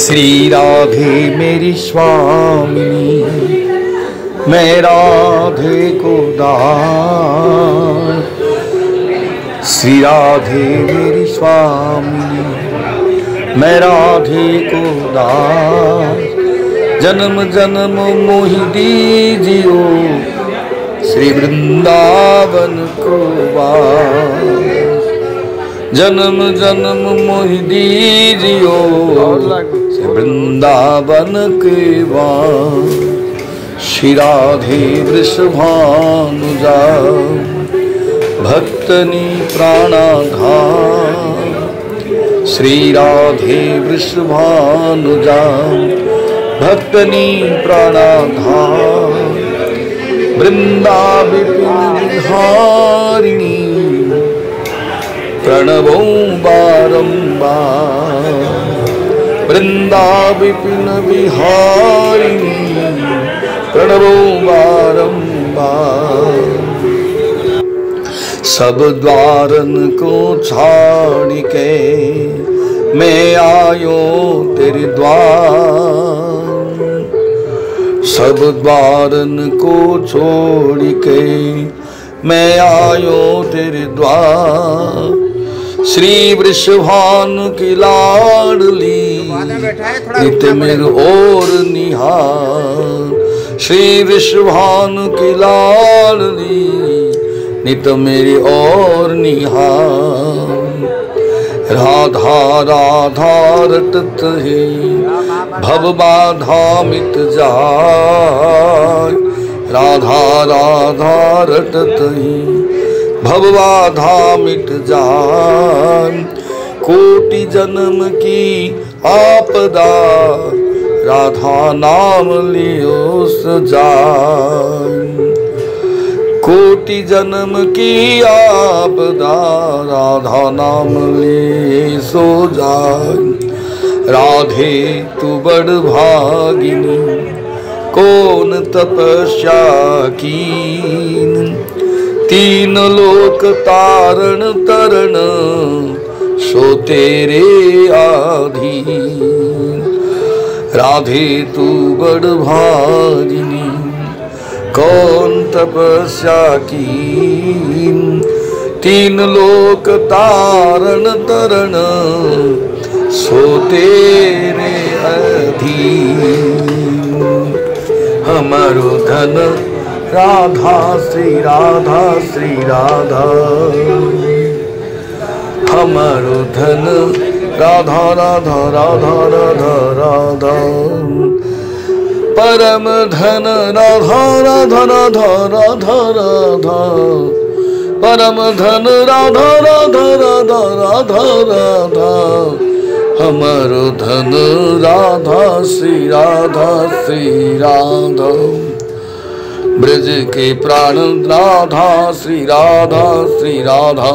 श्री राधे मेरी स्वामिनी मैं राधे को दान। श्री राधे मेरी स्वामिनी मैं राधे को दान। जन्म जन्म मोहि दीजियो, श्री वृंदावन को बास जन्म जन्म मोहि दीजियो वृंदावन के श्री राधे वृषभानुजा भक्तनी प्राणाधाम श्री राधे वृषभानुजा भक्तनी प्राणाधाम वृंदा विपिन विहारिणी प्रणवो बारंबार वृंदा विपिन विहारिणी प्रणवो बारंबार सब द्वारन को छाड़ के मैं आयो तेरे द्वार। सब द्वारन को छोड़ के मैं आयो तेरे द्वार। श्री वृषभान की लाडली नित मेर और निहार। श्री वृषभान की लाडली नित मेरी और निहार। राधा राधा रटत ही। भव बाधा मित जाय। राधा राधा रटत ही। भव बाधा मिट जाय कोटि जन्म की आपदा, राधा नाम लियो सजाय कोटि जन्म की आपदा, राधा नाम ले सो जाय राधे तू बड़ भागिनी, कौन तपस्या कीन? तीन लोक तारण तरण, सो तेरे आधीन। राधे तू बड़ भागिनी कौन तपस्या की तीन लोक तारण तरण, सो तेरे अधीन। हमारो धन राधा, श्री राधा श्री राधा। हमारो धन, राधा राधा राधा राधा राधा। परम धन, राधा राधा राधा राधा राधा। परम धन, राधा राधा राधा राधा राधा। हमर धन, राधा, श्री राधा श्री राधा। ब्रज के प्राण राधा श्री राधा श्री राधा।